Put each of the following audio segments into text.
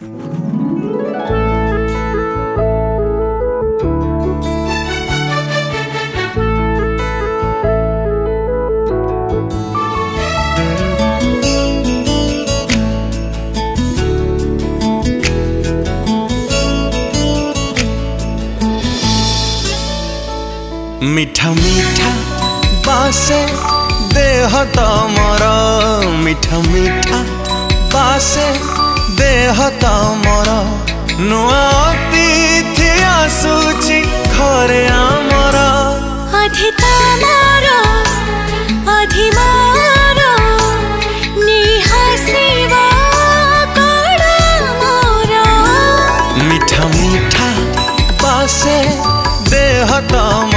মিঠা মিঠা বাসে দেহ তমর মিঠা মিঠা হতা মর নুয়া অতিথি আসুচি ঘরে আমার অধি তোমার অধি মার নিহাসিব কোড়া মোর মিঠা মিঠা পাশে দেহ তোমার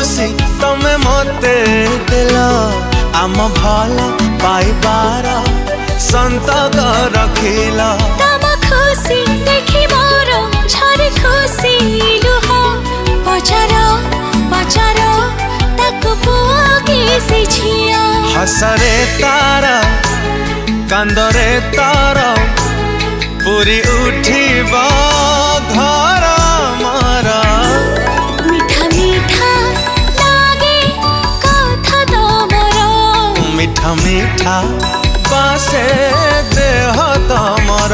খুশি তুমি মতে দিল আম ভাল পাইবার সন্ত রখিল তম খুশি দেখি মোর ঝরে খুশি লুহ পচার পচার তাকু পুয়া কি হসরে তার কান্দরে তার পুরি উঠিব ঘর মিঠা মিঠা বাসে দেহ তোমার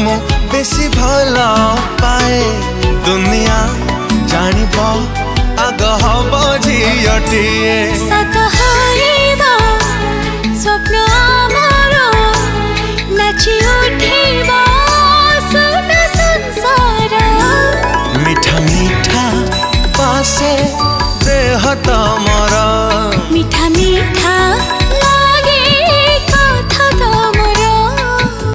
ମୁଁ ବେଶୀ ଭଲ ପାଏ ଦୁନିଆ ଜାଣିବ ଆଗ ହବ ଝିଅଟିଏ